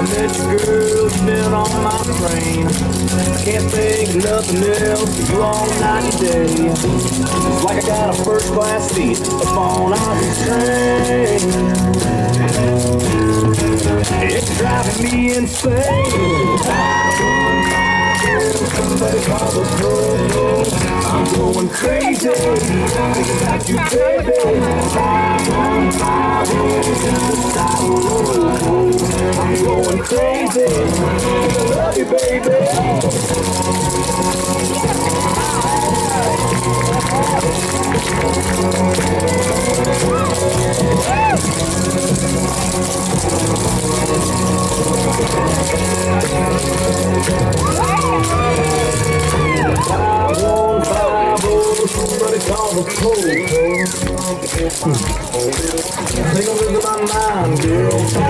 I met you, girl, you've been on my brain. Can't think nothing else you all night and day. It's like I got a first class seat up on Ozzy's train. It's driving me insane. Somebody call the. I'm going crazy. Thinking about you, baby. I'm going crazy. I love you, baby. Take a look at my mind, girl.